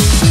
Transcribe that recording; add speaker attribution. Speaker 1: Peace.